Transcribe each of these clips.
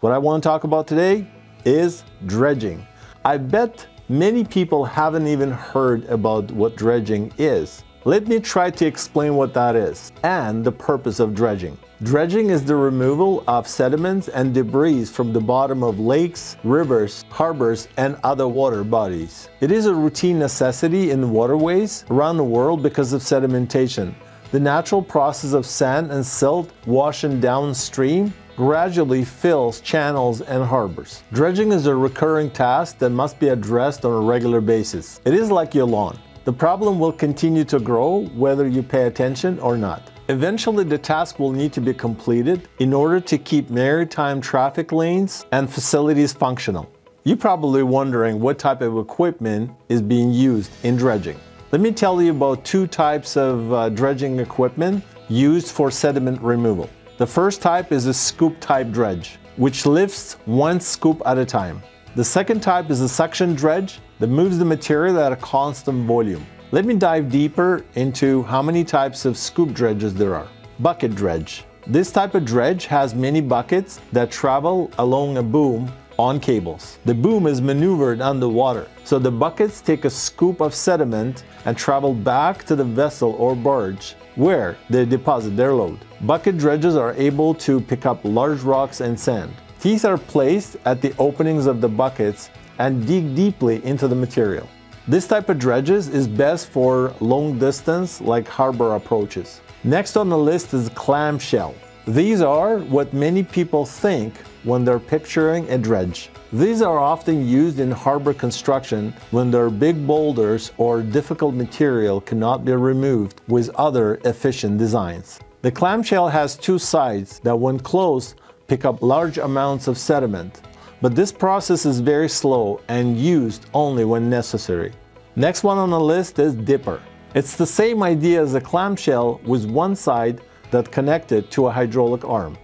What I want to talk about today is dredging. I bet many people haven't even heard about what dredging is. Let me try to explain what that is and the purpose of dredging. Dredging is the removal of sediments and debris from the bottom of lakes, rivers, harbors, and other water bodies. It is a routine necessity in waterways around the world because of sedimentation. The natural process of sand and silt washing downstream gradually fills channels and harbors. Dredging is a recurring task that must be addressed on a regular basis. It is like your lawn. The problem will continue to grow whether you pay attention or not. Eventually, the task will need to be completed in order to keep maritime traffic lanes and facilities functional. You're probably wondering what type of equipment is being used in dredging. Let me tell you about two types of uh, dredging equipment used for sediment removal. The first type is a scoop type dredge, which lifts one scoop at a time. The second type is a suction dredge that moves the material at a constant volume. Let me dive deeper into how many types of scoop dredges there are. Bucket dredge. This type of dredge has many buckets that travel along a boom on cables. The boom is maneuvered underwater, so the buckets take a scoop of sediment and travel back to the vessel or barge where they deposit their load. Bucket dredges are able to pick up large rocks and sand. Teeth are placed at the openings of the buckets and dig deeply into the material. This type of dredges is best for long distance like harbor approaches. Next on the list is clamshell. These are what many people think when they're picturing a dredge. These are often used in harbor construction when their big boulders or difficult material cannot be removed with other efficient designs. The clamshell has two sides that when closed pick up large amounts of sediment, but this process is very slow and used only when necessary. Next one on the list is dipper. It's the same idea as a clamshell with one side that connected to a hydraulic arm.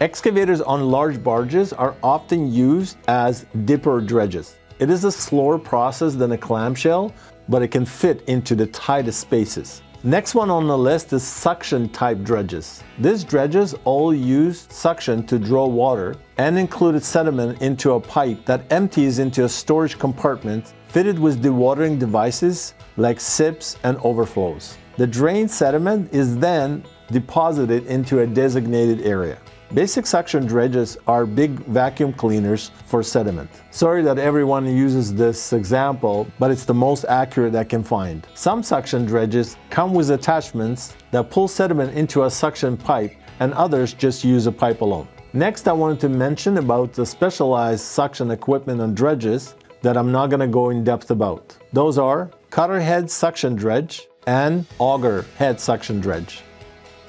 Excavators on large barges are often used as dipper dredges. It is a slower process than a clamshell, but it can fit into the tightest spaces. Next one on the list is suction type dredges. These dredges all use suction to draw water and included sediment into a pipe that empties into a storage compartment fitted with dewatering devices like sips and overflows. The drained sediment is then deposited into a designated area. Basic suction dredges are big vacuum cleaners for sediment. Sorry that everyone uses this example, but it's the most accurate I can find. Some suction dredges come with attachments that pull sediment into a suction pipe and others just use a pipe alone. Next, I wanted to mention about the specialized suction equipment on dredges that I'm not going to go in depth about. Those are cutter head suction dredge and auger head suction dredge.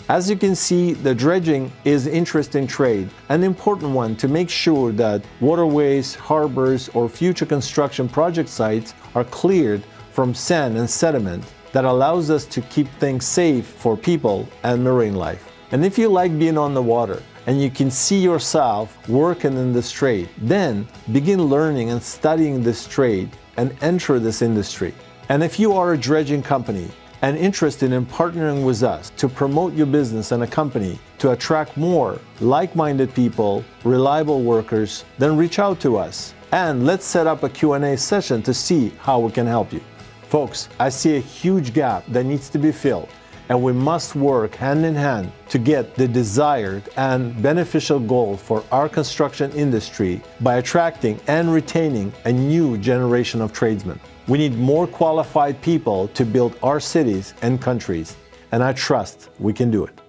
As you can see, the dredging is interesting trade, an important one to make sure that waterways, harbors, or future construction project sites are cleared from sand and sediment that allows us to keep things safe for people and marine life. And if you like being on the water and you can see yourself working in this trade, then begin learning and studying this trade and enter this industry. And if you are a dredging company and interested in partnering with us to promote your business and a company to attract more like-minded people, reliable workers, then reach out to us and let's set up a Q&A session to see how we can help you. Folks, I see a huge gap that needs to be filled and we must work hand in hand to get the desired and beneficial goal for our construction industry by attracting and retaining a new generation of tradesmen. We need more qualified people to build our cities and countries, and I trust we can do it.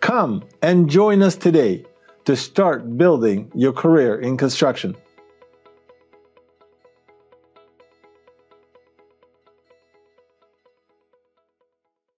Come and join us today to start building your career in construction.